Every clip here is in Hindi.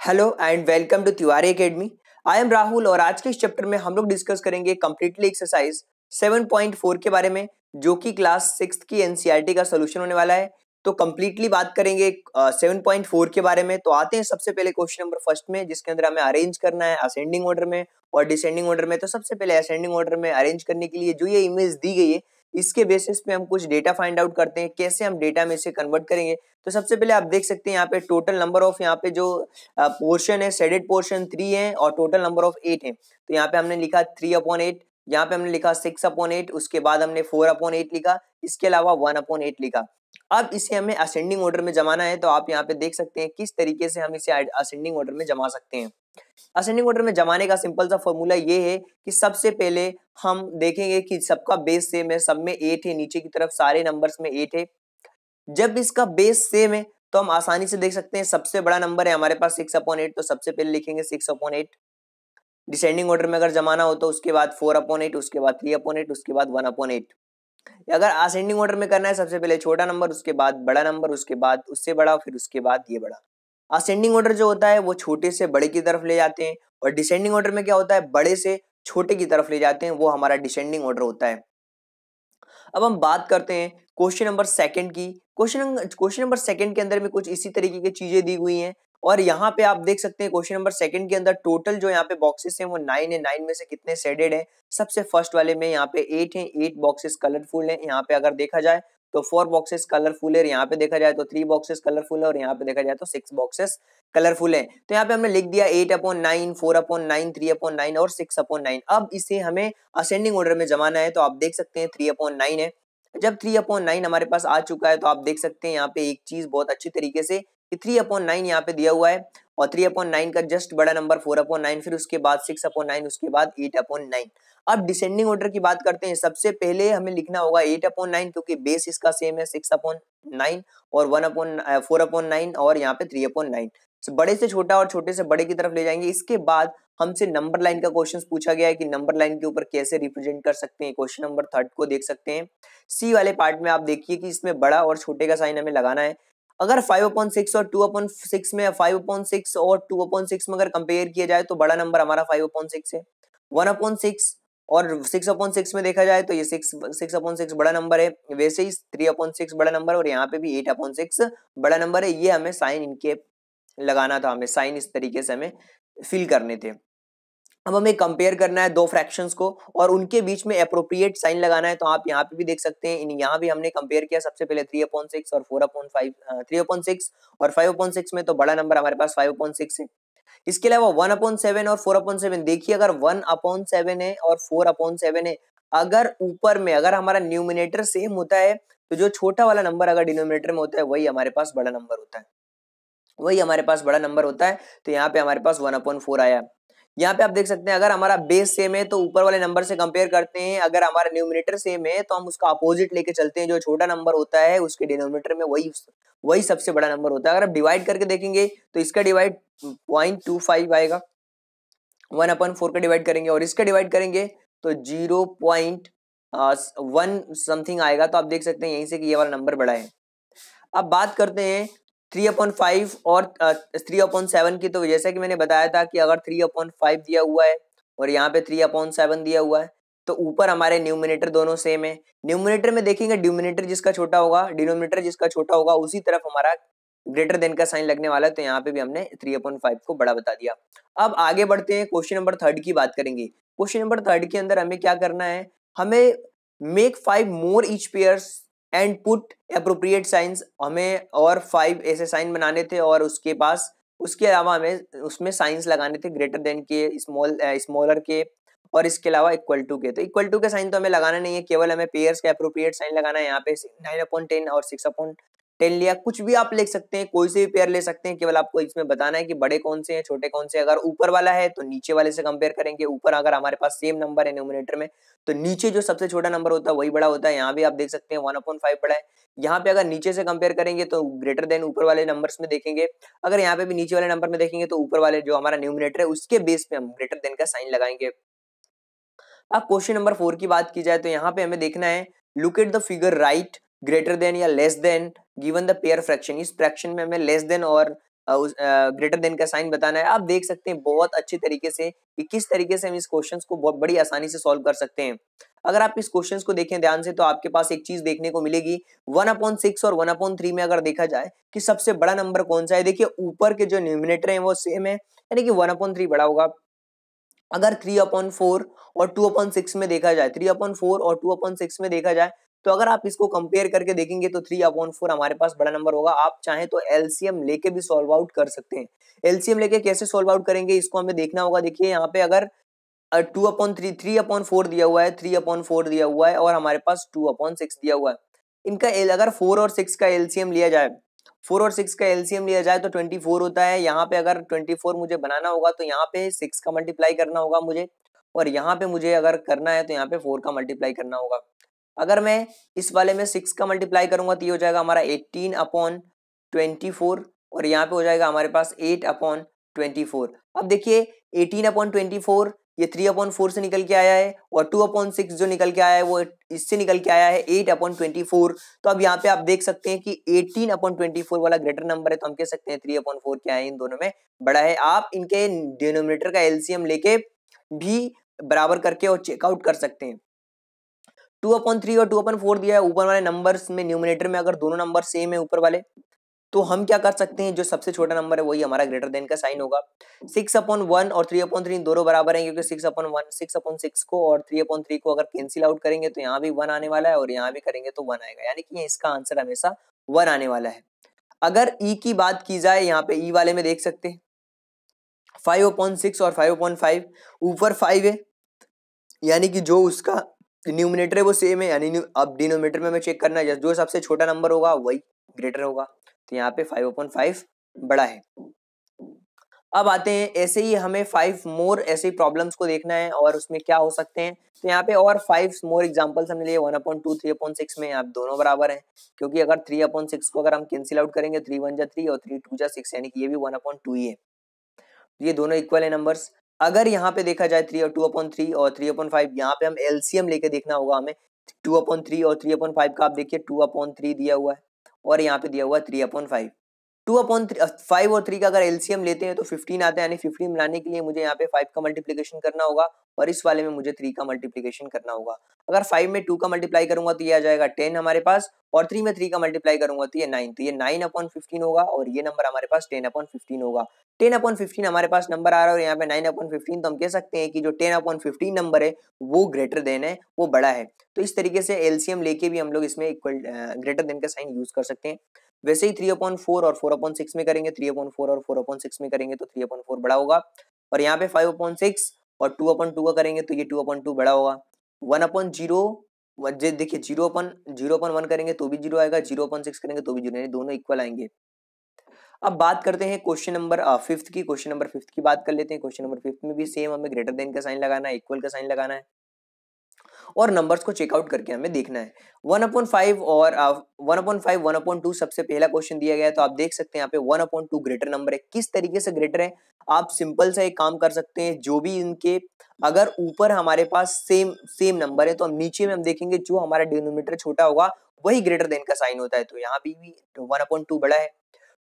Hello and welcome to Tiwari academy I am Rahul और आज के इस चैप्टर में हम लोग डिस्कस करेंगे कंप्लीटली एक्सरसाइज 7.4 के बारे में, जो कि क्लास सिक्स की एनसीईआरटी का सोल्यूशन होने वाला है। तो कंप्लीटली बात करेंगे सेवन पॉइंट फोर के बारे में। तो आते हैं सबसे पहले क्वेश्चन नंबर फ़र्स्ट में, जिसके अंदर हमें अरेंज करना है असेंडिंग ऑर्डर में और डिसेंडिंग ऑर्डर में। तो सबसे पहले असेंडिंग ऑर्डर में अरेंज करने के लिए जो ये इमेज दी गई है इसके बेसिस पे हम कुछ डेटा फाइंड आउट करते हैं, कैसे हम डेटा में इसे कन्वर्ट करेंगे। तो सबसे पहले आप देख सकते हैं यहाँ पे टोटल नंबर ऑफ़ यहाँ पे जो पोर्शन है सेडेड पोर्शन थ्री है और टोटल नंबर ऑफ़ एट है। तो यहाँ पे हमने लिखा थ्री अपॉन एट यहाँ पे हमने लिखा सिक्स अपॉन एट उसके बाद हमने फोर अपॉन एट लिखा, इसके अलावा वन अपॉन एट लिखा। अब इसे हमें असेंडिंग ऑर्डर में जमाना है तो आप यहाँ पे देख सकते हैं किस तरीके से हम इसे असेंडिंग ऑर्डर में जमा सकते हैं। असेंडिंग ऑर्डर में जमाने का सिंपल सा फॉर्मूला ये है कि सबसे पहले हम देखेंगे कि सबका बेस सेम है, सब में एट है, नीचे की तरफ़ सारे नंबर्स में एट है। जब इसका बेस सेम है तो हम आसानी से देख सकते हैं सबसे बड़ा नंबर है हमारे पास सिक्स अपॉन एट तो सबसे पहले लिखेंगे six upon eight descending order में अगर जमाना हो तो उसके बाद फोर अपॉन एट उसके बाद थ्री अपॉन एट उसके बाद वन अपॉन एट अगर असेंडिंग ऑर्डर में करना है, सबसे पहले छोटा नंबर उसके बाद बड़ा नंबर उसके बाद उससे बड़ा, फिर उसके बाद ये बड़ा। असेंडिंग ऑर्डर जो होता है, वो छोटे से बड़े की तरफ़ ले जाते हैं और डिसेंडिंग ऑर्डर में क्या होता है, बड़े से छोटे की तरफ़ ले जाते हैं, वो हमारा डिसेंडिंग ऑर्डर होता है। अब हम बात करते हैं क्वेश्चन नंबर सेकंड की। क्वेश्चन क्वेश्चन नंबर सेकंड के अंदर में कुछ इसी तरीके की चीज़ें दी हुई हैं और यहाँ पे आप देख सकते हैं क्वेश्चन नंबर सेकंड के अंदर टोटल जो यहाँ पे बॉक्सेस हैं, वो नाइन है। नाइन में से कितने सेडेड हैं? सबसे फ़र्स्ट वाले में यहाँ पे एट है। एट बॉक्सेस कलरफुल है। यहाँ पे अगर देखा जाए तो फोर बॉक्सेस कलरफुल है यहाँ पे देखा जाए तो थ्री बॉक्सेस कलरफुल है और यहाँ पे देखा जाए तो सिक्स बॉक्सेस कलरफुल है। तो यहाँ पे हमने लिख दिया eight upon nine four upon nine three upon nine और सिक्स अपॉन नाइन अब इसे हमें असेंडिंग ऑर्डर में जमाना है तो आप देख सकते हैं थ्री अपॉन नाइन है। जब थ्री अपॉन नाइन हमारे पास आ चुका है तो आप देख सकते हैं यहाँ पे एक चीज़ बहुत अच्छी तरीके से थ्री अपॉन नाइन यहाँ पे दिया हुआ है। और थ्री अपॉन नाइन का जस्ट बड़ा नंबर फोर अपॉन नाइन फिर उसके बाद सिक्स अपॉन नाइन उसके बाद एट अपॉन नाइन अब डिसेंडिंग ऑर्डर की बात करते हैं। सबसे पहले हमें लिखना होगा एट अपॉन नाइन क्योंकि बेस इसका सेम है सिक्स अपॉन नाइन और one upon four upon nine और यहाँ पे थ्री अपॉन नाइन बड़े से छोटा और छोटे से बड़े की तरफ़ ले जाएँगे। इसके बाद हमसे नंबर लाइन का क्वेश्चन पूछा गया है कि नंबर लाइन के ऊपर कैसे रिप्रेजेंट कर सकते हैं। क्वेश्चन नंबर थर्ड को देख सकते हैं। सी वाले पार्ट में आप देखिए कि इसमें बड़ा और छोटे का साइन हमें लगाना है। अगर फाइव अपॉन सिक्स और टू अपॉन सिक्स में फाइव अपॉन सिक्स और टू अपॉन सिक्स में अगर कंपेयर किया जाए तो बड़ा नंबर हमारा फाइव अपॉन सिक्स है वन अपॉन सिक्स और सिक्स अपॉन सिक्स में देखा जाए तो ये सिक्स सिक्स अपॉन सिक्स बड़ा नंबर है वैसे ही थ्री अपॉन सिक्स बड़ा नंबर और यहाँ पे भी एट अपॉन सिक्स बड़ा नंबर है ये हमें साइन इनके लगाना था हमें साइन इस तरीके से हमें फिल करने थे अब हमें कंपेयर करना है दो फ्रैक्शंस को और उनके बीच में अप्रोप्रिएट साइन लगाना है तो आप यहाँ पे भी देख सकते हैं। यहाँ भी हमने कंपेयर किया सबसे पहले थ्री अपॉइंट सिक्स और four upon five three upon six और फाइव अपॉन सिक्स में तो बड़ा नंबर हमारे पास फाइव अपॉन सिक्स है। इसके अलावा वन अपॉइंट सेवन और फोर अपॉइंट सेवन देखिए अगर वन अपॉइंट सेवन है और फोर अपॉइंट सेवन है, अगर ऊपर में, अगर हमारा न्यूमिनेटर सेम होता है तो जो छोटा वाला नंबर अगर डिनोमिनेटर में होता है, वही हमारे पास बड़ा नंबर होता है। वही हमारे पास बड़ा नंबर होता है तो यहाँ पे हमारे पास वन अपॉइंट फोर आया। यहाँ पे आप देख सकते हैं, अगर हमारा बेस सेम है तो ऊपर वाले नंबर से कंपेयर करते हैं, अगर हमारा न्यूमिनेटर सेम है तो हम उसका अपोजिट लेके चलते हैं, जो छोटा नंबर होता है, उसके डिनोमिनेटर में वही वही सबसे बड़ा नंबर होता है। अगर आप डिवाइड करके देखेंगे तो इसका डिवाइड पॉइंट आएगा। वन अपन फोर का डिवाइड करेंगे और इसका डिवाइड करेंगे तो ज़ीरो पॉइंट वन समथिंग आएगा। तो आप देख सकते हैं, यहीं से कि ये वाला नंबर बड़ा है। अब बात करते हैं थ्री अपॉन फाइव और थ्री अपॉन सेवन की तो जैसा कि मैंने बताया था कि अगर थ्री अपॉन फाइव दिया हुआ है और यहाँ पे थ्री अपॉन सेवन दिया हुआ है तो ऊपर हमारे न्यूमिनेटर दोनों सेम है। न्यूमिनेटर में देखेंगे ड्यूमिनेटर जिसका छोटा होगा डिनोमिनेटर जिसका छोटा होगा, उसी तरफ़ हमारा ग्रेटर देन का साइन लगने वाला है तो यहाँ पे भी हमने थ्री अपॉन फाइव को बड़ा बता दिया। अब आगे बढ़ते हैं क्वेश्चन नंबर थर्ड की बात करेंगे। क्वेश्चन नंबर थर्ड के अंदर हमें क्या करना है? हमें make five more each pairs and put appropriate signs हमें और फाइव ऐसे साइन बनाने थे और उसके पास, उसके अलावा हमें उसमें साइंस लगाने थे ग्रेटर देन के स्मॉल स्मॉलर के और इसके अलावा इक्वल टू के। तो इक्वल टू के साइन तो हमें लगाना नहीं है, केवल हमें पेयर्स का अप्रोप्रिएट साइन लगाना है। यहाँ पे नाइन अपॉइंट टेन और सिक्स अपॉन टेन लिया, कुछ भी आप ले सकते हैं, कोई से भी पेयर ले सकते हैं, केवल आपको इसमें बताना है कि बड़े कौन से हैं, छोटे कौन से अगर ऊपर वाला है तो नीचे वाले से कंपेयर करेंगे। ऊपर अगर हमारे पास सेम नंबर है न्यूमिनेटर में तो नीचे जो सबसे छोटा नंबर होता है, वही बड़ा होता है। यहाँ भी आप देख सकते हैं वन अपॉइंट फाइव बड़ा है। यहाँ पे अगर नीचे से कंपेयर करेंगे तो ग्रेटर देन ऊपर वाले नंबर्स में देखेंगे। अगर यहाँ पे भी नीचे वाले नंबर में देखेंगे तो ऊपर वाले जो हमारा न्यूमिनेटर है, उसके बेस पे हम ग्रेटर देन का साइन लगाएँगे। अब क्वेश्चन नंबर फोर की बात की जाए तो यहाँ पे हमें देखना है look at the figure right greater than या less than given the pair fraction इस फ्रैक्शन में हमें लेस देन और ग्रेटर देन का साइन बताना है। आप देख सकते हैं बहुत अच्छे तरीके से कि किस तरीके से हम इस क्वेश्चन को बहुत बड़ी आसानी से सॉल्व कर सकते हैं। अगर आप इस क्वेश्चन को देखें ध्यान से तो आपके पास एक चीज़ देखने को मिलेगी। वन अपॉन सिक्स और वन अपॉन थ्री में अगर देखा जाए कि सबसे बड़ा नंबर कौन सा है, देखिए ऊपर के जो न्यूमिनेटर है वो सेम है, यानी कि वन अपॉन थ्री बड़ा होगा। अगर थ्री अपॉन फोर और टू अपॉन सिक्स में देखा जाए थ्री अपॉन फोर और टू अपॉन सिक्स में देखा जाए तो अगर आप इसको कंपेयर करके देखेंगे तो थ्री अपॉन फोर हमारे पास बड़ा नंबर होगा। आप चाहें तो एलसीएम लेके भी सॉल्व आउट कर सकते हैं। एलसीएम लेके कैसे सॉल्व आउट करेंगे, इसको हमें देखना होगा। देखिए, यहाँ पे अगर two upon three three upon four दिया हुआ है थ्री अपॉन फोर दिया हुआ है और हमारे पास टू अपॉन सिक्स दिया हुआ है। इनका एल अगर फोर और सिक्स का एलसीएम लिया जाए फोर और सिक्स का एलसीएम लिया जाए तो ट्वेंटी फोर होता है। यहाँ पे अगर ट्वेंटी फोर मुझे बनाना होगा तो यहाँ पे सिक्स का मल्टीप्लाई करना होगा मुझे और यहाँ पे मुझे अगर करना है तो यहाँ पे फोर का मल्टीप्लाई करना होगा। अगर मैं इस वाले में सिक्स का मल्टीप्लाई करूँगा तो ये हो जाएगा हमारा एटीन अपॉन ट्वेंटी फोर और यहाँ पे हो जाएगा हमारे पास एट अपॉन ट्वेंटी फोर। अब देखिए, एटीन अपॉन ट्वेंटी फोर, ये थ्री अपॉन फोर से निकल के आया है और टू अपॉन सिक्स जो निकल के आया है, वो इससे निकल के आया है एट अपॉन ट्वेंटी फोर। तो अब यहाँ पे आप देख सकते हैं कि एटीन अपॉन ट्वेंटी फोर वाला ग्रेटर नंबर है तो हम कह सकते हैं थ्री अपॉन फोर क्या है, इन दोनों में बड़ा है। आप इनके डिनोमिनेटर का एलसीएम लेके भी बराबर करके और चेकआउट कर सकते हैं। टू अपॉन थ्री और टू अपॉन फोर दिया है, ऊपर वाले नंबर्स में न्यूमिनेटर में अगर दोनों नंबर सेम है ऊपर वाले तो हम क्या कर सकते हैं? जो सबसे छोटा नंबर है, वही हमारा ग्रेटर देन का साइन होगा। सिक्स अपॉन वन और थ्री अपॉन थ्री दोनों बराबर हैं, क्योंकि six upon one six upon six को और थ्री अपॉन थ्री को अगर कैंसिल आउट करेंगे तो यहाँ भी वन आने वाला है और यहाँ भी करेंगे तो वन आएगा। यानी कि इसका आंसर हमेशा वन आने वाला है। अगर ई e की बात की जाए, यहाँ पे ई e वाले में देख सकते हैं। फाइव अपॉन सिक्स और फाइव अपॉन फाइव ऊपर फाइव है। यानी कि जो उसका न्यूमिनेटर वो सेम है, यानी अब डिनोमिनेटर में हमें चेक करना है। जो सबसे छोटा नंबर होगा, वही ग्रेटर होगा। तो यहाँ पे फाइव अपॉन फाइव बड़ा है। अब आते हैं, ऐसे ही हमें फाइव मोर ऐसे प्रॉब्लम्स को देखना है और उसमें क्या हो सकते हैं। तो यहाँ पे और फाइव मोर एग्जांपल्स हमने लिए one upon two three upon six में। आप दोनों बराबर हैं, क्योंकि अगर थ्री अपॉइंट सिक्स को अगर हम कैंसिल आउट करेंगे थ्री वन जा थ्री और थ्री टू जा सिक्स यानी कि ये भी वन अपॉइंट टू ही है। ये दोनों इक्वल है नंबर्स अगर यहाँ पे देखा जाए थ्री और टू अपॉइंट थ्री और थ्री अपॉइंट फाइव यहाँ पे हम एलसीएम लेके देखना होगा हमें। टू अपॉइंट थ्री और थ्री अपॉइंट फाइव का आप देखिए टू अपॉइंट थ्री दिया हुआ है और यहाँ पे दिया हुआ three upon five two upon five और थ्री का अगर एलसीएम लेते हैं तो फिफ्टीन आता है, यानी फिफ्टीन मिलाने के लिए मुझे यहाँ पे फाइव का मल्टीप्लीकेशन करना होगा और इस वाले में मुझे थ्री का मल्टीप्लीकेशन करना होगा। अगर फाइव में टू का मल्टीप्लाई करूँगा तो ये आ जाएगा टेन हमारे पास और थ्री में थ्री का मल्टीप्लाई करूँगा तो ये नाइन तो ये नाइन अपॉन फिफ्टीन होगा और ये नंबर हमारे पास टेन अपॉन फिफ्टीन होगा। टेन अपॉन फिफ्टीन हमारे पास नंबर आ रहा है और यहाँ पे नाइन अपॉन फिफ्टीन तो हम कह सकते हैं कि जो टेन अपॉन फिफ्टीन नंबर है, वो ग्रेटर देन है, वो बड़ा है। तो इस तरीके से एलसीएम लेके भी हम लोग इसमें इक्वल ग्रेटर देन का साइन यूज़ कर सकते हैं। वैसे ही थ्री अपॉन फोर और फोर अपॉन सिक्स में करेंगे थ्री अपॉन फोर और फोर अपॉन सिक्स में करेंगे तो थ्री अपॉन फोर बड़ा होगा। और यहाँ पे फाइव अपॉन सिक्स और टू अपॉन टू का करेंगे तो ये टू अपॉन टू बड़ा होगा। वन अपॉन ज़ीरो देखिए zero upon zero upon one करेंगे तो भी ज़ीरो आएगा ज़ीरो अपन सिक्स करेंगे तो भी ज़ीरो दोनों इक्वल आएँगे। अब बात करते हैं क्वेश्चन नंबर फिफ्थ की क्वेश्चन नंबर फिफ्थ की बात कर लेते हैं। क्वेश्चन नंबर फिफ्थ में भी सेम हमें ग्रेटर देन का साइन लगाना है इक्वल का साइन लगाना है। और नंबर्स को चेकआउट करके हमें देखना है। वन अपॉन फाइव और one upon five one upon two सबसे पहला क्वेश्चन दिया गया है तो आप देख सकते हैं यहाँ पे one upon two greater number है। किस तरीके से ग्रेटर है? आप सिंपल सा एक काम कर सकते हैं, जो भी इनके अगर ऊपर हमारे पास सेम सेम नंबर है तो हम नीचे में हम देखेंगे जो हमारा डिनोमीटर छोटा होगा, वही ग्रेटर देन का साइन होता है। तो यहाँ भी वन अपॉइंट टू बड़ा है।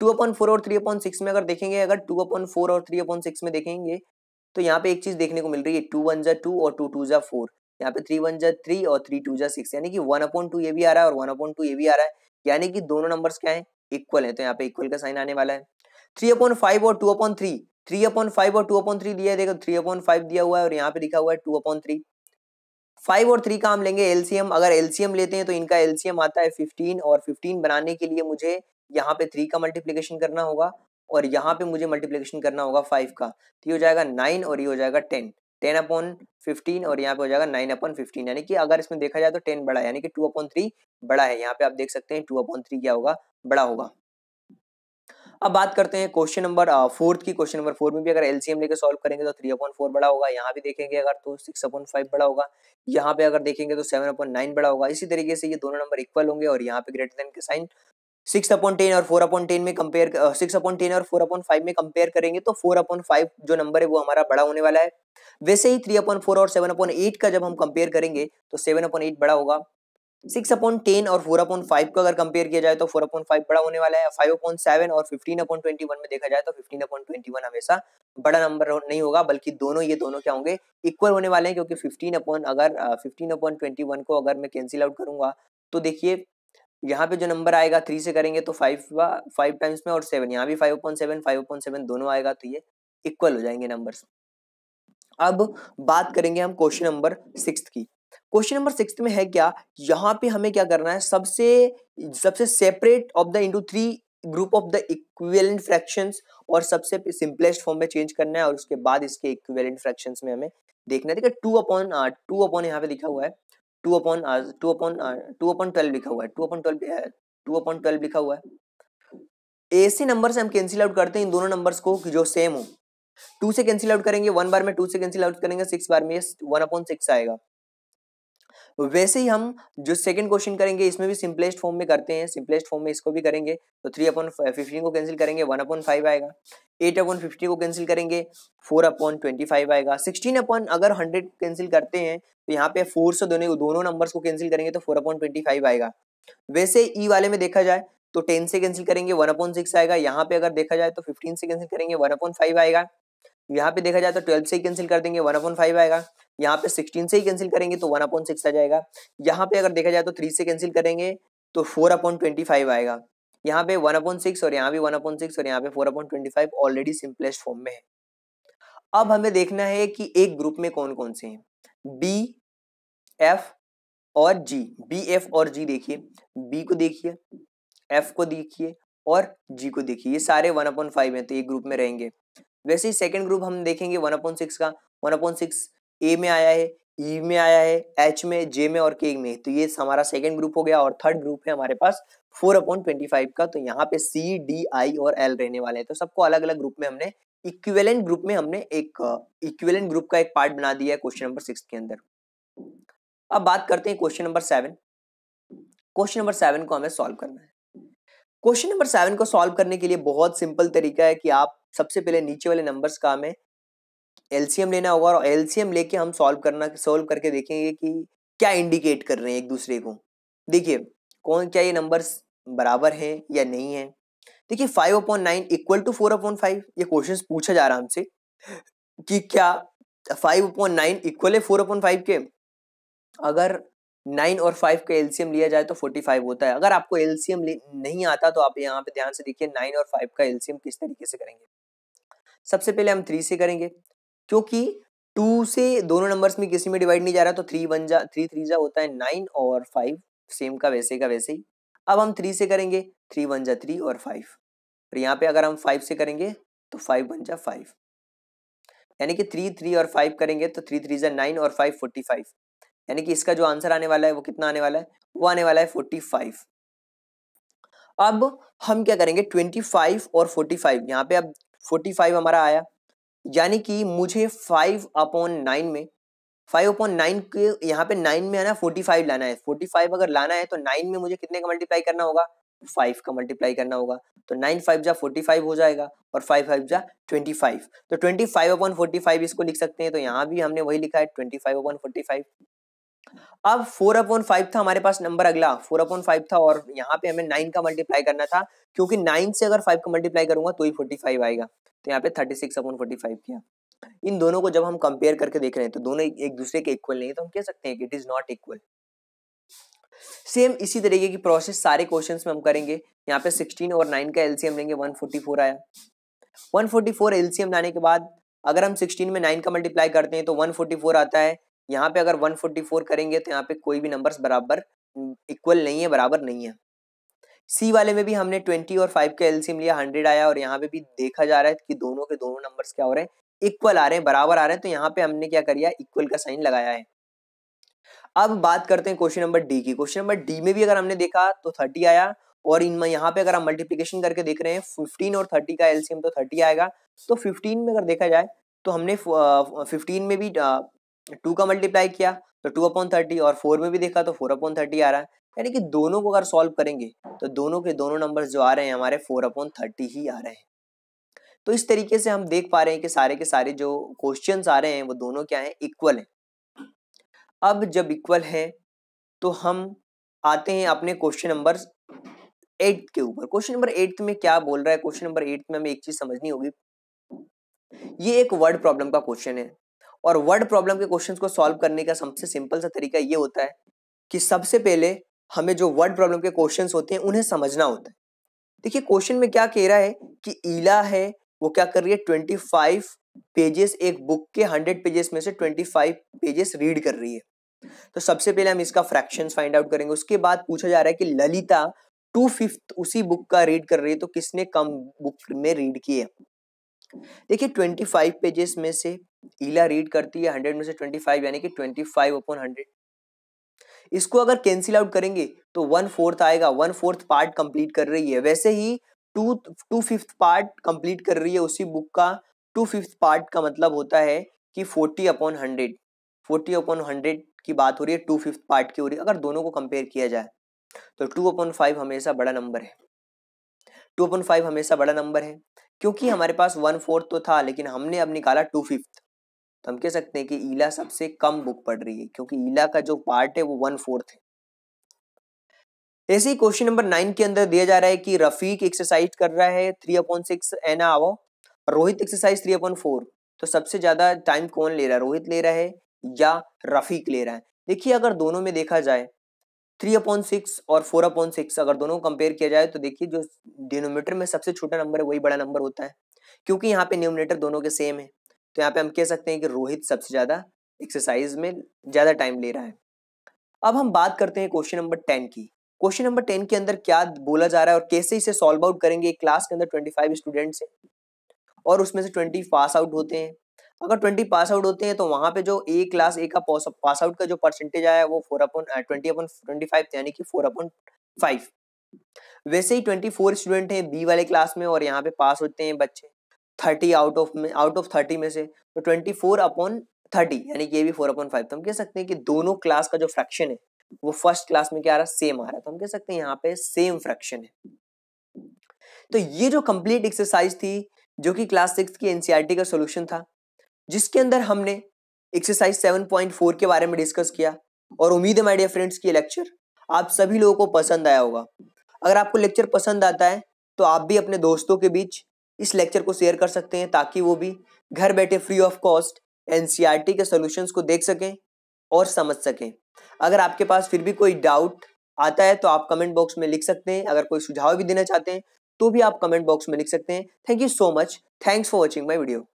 टू अपॉइंट फोर और थ्री अपॉइंट सिक्स में अगर देखेंगे, अगर टू अपॉइंट फोर और थ्री अपॉइंट सिक्स में देखेंगे तो यहाँ पे एक चीज़ देखने को मिल रही है टू वन जा टू और टू टू जा फोर यहाँ पे थ्री वन जा थ्री और थ्री टू जा सिक्स यानी कि वन अपॉइंट टू ये भी आ रहा है और वन अपॉइंट टू ये भी आ रहा है। यानी कि दोनों नंबर्स क्या है? इक्वल है तो यहाँ पे इक्वल का साइन आने वाला है। थ्री अपॉन फाइव और two upon three three upon five और टू अपॉन थ्री दिया है, देखो थ्री अपॉन फाइव दिया हुआ है और यहाँ पे लिखा हुआ है टू अपॉइंट थ्री फाइव और थ्री का हम लेंगे एलसीएम अगर एलसीएम लेते हैं तो इनका एलसीएम आता है फिफ्टीन और फिफ्टीन बनाने के लिए मुझे यहाँ पे थ्री का मल्टीप्लीकेशन करना होगा और यहाँ पे मुझे मल्टीप्लीकेशन करना होगा फाइव का। तो ये हो जाएगा नाइन और ये हो जाएगा टेन टेन अपॉन फिफ्टीन और यहाँ पे हो जाएगा नाइन अपॉन फिफ्टीन। यानी कि अगर इसमें देखा जाए तो टेन बड़ा है, यानी कि टू अपॉन थ्री बड़ा है। यहाँ पे आप देख सकते हैं टू अपॉन थ्री क्या होगा? बड़ा होगा। अब बात करते हैं क्वेश्चन नंबर फोर्थ की। क्वेश्चन नंबर फोर में भी अगर एलसीएम लेकर सॉल्व करेंगे तो थ्री अपॉन फोर बड़ा होगा। यहाँ भी देखेंगे अगर तो सिक्स अपॉन फाइव बड़ा होगा। यहाँ पे अगर देखेंगे तो सेवन अपॉन नाइन बड़ा होगा। इसी तरीके से ये दोनों नंबर इक्वल होंगे और यहाँ पे ग्रेटर देन के साइन सिक्स अपॉन टेन और फोर अपॉन टेन में कंपेयर सिक्स अपॉन टेन और फोर अपॉन फाइव में कंपेयर करेंगे तो फोर अपॉन फाइव जो नंबर है वो हमारा बड़ा होने वाला है। वैसे ही थ्री अपॉन फोर और सेवन अपॉन एट का जब हम कंपेयर करेंगे तो सेवन अपॉन एट बड़ा होगा। सिक्स अपॉन टेन और फोर अपॉन फाइव को अगर कंपेयर किया जाए तो फोर अपॉन फाइव बड़ा होने वाला है। फाइव अपॉन सेवन और फिफ्टीन अपॉन ट्वेंटी वन में देखा जाए तो फिफ्टीन अपॉन ट्वेंटी वन हमेशा बड़ा नंबर नहीं होगा, बल्कि दोनों, ये दोनों क्या होंगे इक्वल होने वाले हैं, क्योंकि फिफ्टीन अपॉन अगर फिफ्टीन अपॉन ट्वेंटी वन को अगर मैं कैंसिल आउट करूँगा तो देखिए यहाँ पे जो नंबर आएगा थ्री से करेंगे तो फाइव फाइव टाइम्स में और सेवन यहाँ भी five upon seven five upon seven दोनों आएगा तो ये इक्वल हो जाएँगे नंबर्स अब बात करेंगे हम क्वेश्चन नंबर सिक्स की। क्वेश्चन नंबर सिक्स में है क्या? यहाँ पे हमें क्या करना है? सबसे सबसे separate of the into three group of the equivalent fractions और सबसे सिंपलेस्ट फॉर्म में चेंज करना है और उसके बाद इसके इक्विवेलेंट फ्रैक्शंस में हमें देखना है। देखिए टू अपॉन टू अपॉन यहाँ पे लिखा हुआ है। Two upon two upon two upon twelve लिखा हुआ है, two upon twelve two upon twelve लिखा हुआ है। ऐसे नंबर से हम कैंसिल आउट करते हैं इन दोनों नंबर्स को जो सेम हो। टू से कैंसिल आउट करेंगे वन बार में टू से कैंसिल आउट करेंगे सिक्स बार में वन अपॉन सिक्स आएगा। वैसे ही हम जो सेकंड क्वेश्चन करेंगे, इसमें भी सिंपलेस्ट फॉर्म में करते हैं। सिंपलेस्ट फॉर्म में इसको भी करेंगे। तो थ्री अपॉन फिफ्टीन को कैंसिल करेंगे वन अपॉन फाइव आएगा। एट अपॉन फिफ्टी को कैंसिल करेंगे फोर अपॉन ट्वेंटी फाइव आएगा। सिक्सटीन अपॉन अगर हंड्रेड कैंसिल करते हैं तो यहाँ पे फोर से दोनों दोनों नंबर्स को कैंसिल करेंगे तो फोर अपॉन ट्वेंटी फाइव आएगा। वैसे ई e वाले में देखा जाए तो टेन से कैंसिल करेंगे वन अपॉन सिक्स आएगा। यहाँ पे अगर देखा जाए तो फिफ्टीन से कैंसिल करेंगे वन अपॉन फाइव आएगा। यहाँ पे देखा जाए तो ट्वेल्व से ही कैंसिल कर देंगे वन अपॉन फाइव आएगा। यहाँ पे सिक्सटीन से ही कैंसिल करेंगे तो वन अपॉन सिक्स आ जाएगा। यहाँ पे अगर देखा जाए तो थ्री से कैंसिल करेंगे तो फोर अपॉन ट्वेंटी फाइव आएगा। यहाँ पे वन अपॉन सिक्स और यहाँ भी वन अपॉन सिक्स और यहाँ पे four upon twenty five already simplest form में है। अब हमें देखना है कि एक ग्रुप में कौन कौन से हैं। बी एफ़ और जी बी एफ़ और जी देखिए। बी को देखिए एफ़ को देखिए और जी को देखिए। ये सारे वन अपॉन फाइव है तो एक ग्रुप में रहेंगे। वैसे ही सेकेंड ग्रुप हम देखेंगे वन अपॉन सिक्स का। वन अपॉन सिक्स ए में आया है ई e में आया है एच में जे में और के में। तो ये हमारा सेकेंड ग्रुप हो गया और थर्ड ग्रुप है हमारे पास फोर अपॉइंट ट्वेंटी फाइव का। तो यहाँ पे सी डी आई और एल रहने वाले हैं। तो सबको अलग अलग ग्रुप में हमने इक्विवेलेंट ग्रुप में हमने एक इक्विवेलेंट ग्रुप का एक पार्ट बना दिया है क्वेश्चन नंबर सिक्स के अंदर। अब बात करते हैं question number seven question number seven को हमें सॉल्व करना है। क्वेश्चन नंबर सेवन को सॉल्व करने के लिए बहुत सिंपल तरीका है कि आप सबसे पहले नीचे वाले नंबर्स का हमें एलसीएम लेना होगा और एलसीएम लेके हम सॉल्व करना सॉल्व करके देखेंगे कि क्या इंडिकेट कर रहे हैं एक दूसरे को। देखिए, कौन, क्या ये नंबर्स बराबर हैं या नहीं है? देखिए five upon nine equal to four upon five ये क्वेश्चन पूछा जा रहा हमसे कि क्या फाइव अपॉन नाइन इक्वल है फोर अपॉन फाइव के? अगर नाइन और फाइव का एलसीएम लिया जाए तो फोर्टी फाइव होता है। अगर आपको एलसीएम नहीं आता तो आप यहाँ पे ध्यान से देखिए नाइन और फाइव का एलसीएम किस तरीके से करेंगे। सबसे पहले हम थ्री से करेंगे, क्योंकि टू से दोनों नंबर्स में किसी में डिवाइड नहीं जा रहा तो थ्री वन जा थ्री थ्री जा होता है नाइन और फाइव सेम का वैसे का वैसे ही। अब हम थ्री से करेंगे थ्री वन जा थ्री और फाइव और यहाँ पे अगर हम फाइव से करेंगे तो फाइव वन जा फाइव यानी कि थ्री थ्री और फाइव करेंगे तो थ्री थ्री जा नाइन और फाइव फोर्टी फाइव यानी कि इसका जो आंसर आने वाला है, वो कितना आने वाला है? वो आने वाला है फोर्टी फाइव अब हम क्या करेंगे ट्वेंटी फाइव और फोर्टी फाइव यहाँ पे अब फोर्टी फाइव हमारा आया। यानी कि मुझे फाइव अपॉन नाइन में फाइव अपॉन नाइन के यहाँ पे नाइन में है ना फोर्टी फाइव लाना है। फोर्टी फाइव अगर लाना है तो नाइन में मुझे कितने का मल्टीप्लाई करना होगा? फाइव का मल्टीप्लाई करना होगा। तो नाइन फाइव जा फोर्टी फाइव हो जाएगा और फाइव फाइव जा ट्वेंटी फाइव तो twenty five upon forty five इसको लिख सकते हैं। तो यहाँ भी हमने वही लिखा है twenty five upon forty five अब फोर अपॉन फाइव था हमारे पास नंबर अगला। फोर अपॉन फाइव था और यहाँ पे हमें नाइन का मल्टीप्लाई करना था, क्योंकि नाइन से अगर फाइव का मल्टीप्लाई करूँगा तो ही फोर्टी फाइव आएगा। तो यहाँ पे thirty six upon forty five किया। इन दोनों को जब हम कंपेयर करके देख रहे हैं तो दोनों एक दूसरे के इक्वल नहीं है तो हम कह सकते हैं कि it is not equal same इसी तरीके की प्रोसेस सारे क्वेश्चंस में हम करेंगे। यहाँ पे 16 और 9 का एलसीएम लेंगे 144 आया। 144 एलसीएम लाने के बाद अगर हम 16 में 9 का मल्टीप्लाई करते हैं तो 144 आता है। यहाँ पे अगर 144 करेंगे तो यहाँ पे कोई भी नंबर्स बराबर इक्वल नहीं है, बराबर नहीं है। सी वाले में भी हमने ट्वेंटी और फाइव का एलसीएम लिया हंड्रेड आया और यहाँ पे भी देखा जा रहा है कि दोनों के दोनों नंबर्स क्या हो रहे हैं इक्वल आ रहे हैं, बराबर आ रहे हैं तो यहाँ पे हमने क्या करिया इक्वल का साइन लगाया है। अब बात करते हैं क्वेश्चन नंबर डी की। क्वेश्चन नंबर डी में भी अगर हमने देखा तो थर्टी आया और इनमें यहाँ पे अगर हम मल्टीप्लीकेशन करके देख रहे हैं फिफ्टीन और थर्टी का एलसीएम तो थर्टी आएगा। तो फिफ्टीन में अगर देखा जाए तो हमने फिफ्टीन में भी टू का मल्टीप्लाई किया तो टू अपॉन थर्टी और फोर में भी देखा तो फोर अपॉन थर्टी आ रहा है। यानी कि दोनों को अगर सॉल्व करेंगे तो दोनों के दोनों नंबर जो आ रहे हैं, हमारे फोर अपॉन थर्टी ही आ रहे हैं। तो इस तरीके से हम देख पा रहे हैं कि सारे के सारे जो क्वेश्चन आ रहे हैं, वो दोनों क्या हैं? इक्वल हैं। अब जब इक्वल है तो हम आते हैं अपने क्वेश्चन नंबर एट के ऊपर। क्वेश्चन नंबर एट में क्या बोल रहा है? क्वेश्चन नंबर एट में हमें एक चीज़ समझनी होगी। ये एक वर्ड प्रॉब्लम का क्वेश्चन है। और वर्ड प्रॉब्लम के क्वेश्चन को सॉल्व करने का सबसे सिंपल सा तरीका ये होता है कि सबसे पहले हमें जो वर्ड प्रॉब्लम के क्वेश्चंस होते हैं, उन्हें समझना होता है। देखिए, क्वेश्चन में क्या कह रहा है कि ईला है, वो क्या कर रही है? ट्वेंटी फाइव पेजेस, एक बुक के हंड्रेड पेजेस में से ट्वेंटी फाइव पेजेस रीड कर रही है। तो सबसे पहले हम इसका फ्रैक्शंस फाइंड आउट करेंगे। उसके बाद पूछा जा रहा है कि ललिता टू फिफ्थ उसी बुक का रीड कर रही है तो किसने कम बुक में रीड किए देखिए, ट्वेंटी फाइव पेजेस में से ईला रीड करती है हंड्रेड में से ट्वेंटी फाइव, यानी कि ट्वेंटी फाइव अपॉन हंड्रेड। इसको अगर कैंसिल आउट करेंगे तो वन फोर्थ आएगा, वन फोर्थ पार्ट कंप्लीट कर रही है। वैसे ही two two fifth part complete कर रही है उसी बुक का। टू फिफ्थ पार्ट का मतलब होता है कि forty upon hundred forty upon hundred की बात हो रही है टू फिफ्थ पार्ट की हो रही है। अगर दोनों को कंपेयर किया जाए तो टू अपॉन फाइव हमेशा बड़ा नंबर है। टू अपॉन फाइव हमेशा बड़ा नंबर है, क्योंकि हमारे पास वन फोर्थ तो था, लेकिन हमने अब निकाला टू फिफ्थ तो हम कह सकते हैं कि ईला सबसे कम बुक पढ़ रही है, क्योंकि ईला का जो पार्ट है वो वन फोर्थ है। ऐसे ही क्वेश्चन नंबर नाइन के अंदर दिया जा रहा है कि रफीक एक्सरसाइज कर रहा है थ्री अपॉन सिक्स एना आवो Rohit exercise three upon four तो सबसे ज़्यादा टाइम कौन ले रहा है? रोहित ले रहा है या रफीक ले रहा है? देखिए, अगर दोनों में देखा जाए थ्री अपॉन सिक्स और फोर अपॉन सिक्स अगर दोनों कंपेयर किया जाए तो देखिए जो डिनोमीटर में सबसे छोटा नंबर है, वही बड़ा नंबर होता है, क्योंकि यहाँ पे न्यूमिनेटर दोनों के सेम है। तो यहाँ पे हम कह सकते हैं कि रोहित सबसे ज़्यादा एक्सरसाइज में ज़्यादा टाइम ले रहा है। अब हम बात करते हैं क्वेश्चन नंबर टेन की। क्वेश्चन नंबर टेन के अंदर क्या बोला जा रहा है और कैसे इसे सॉल्व आउट करेंगे एक क्लास के अंदर ट्वेंटी फाइव स्टूडेंट्स हैं और उसमें से ट्वेंटी पास आउट होते हैं। अगर ट्वेंटी पास आउट होते हैं तो वहाँ पे जो ए क्लास ए का पास आउट का जो परसेंटेज आया है वो four upon twenty upon twenty five यानी कि फोर अपॉन फाइव वैसे ही ट्वेंटी फोर स्टूडेंट हैं बी वाले क्लास में और यहाँ पे पास होते हैं बच्चे। थर्टी आउट ऑफ़ में, आउट ऑफ़ थर्टी में से तो ट्वेंटी फोर अपॉन थर्टी, यानी कि ये भी फोर अपॉन फाइव तो हम कह सकते हैं कि दोनों क्लास का जो फ्रैक्शन है, वो फ़र्स्ट क्लास में क्या आ रहा है? सेम आ रहा है तो हम कह सकते हैं यहाँ पे सेम फ्रैक्शन है। तो ये जो कंप्लीट एक्सरसाइज थी, जो कि क्लास सिक्स की एनसीआरटी का सोल्यूशन था, जिसके अंदर हमने एक्सरसाइज 7.4 के बारे में डिस्कस किया, और उम्मीद है माय डियर फ्रेंड्स की लेक्चर आप सभी लोगों को पसंद आया होगा। अगर आपको लेक्चर पसंद आता है तो आप भी अपने दोस्तों के बीच इस लेक्चर को शेयर कर सकते हैं ताकि वो भी घर बैठे फ्री ऑफ़ कॉस्ट एनसीईआरटी के सॉल्यूशंस को देख सकें और समझ सकें। अगर आपके पास फिर भी कोई डाउट आता है तो आप कमेंट बॉक्स में लिख सकते हैं। अगर कोई सुझाव भी देना चाहते हैं तो भी आप कमेंट बॉक्स में लिख सकते हैं। Thank you so much thanks for watching my video